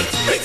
Hey, hey.